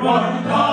one.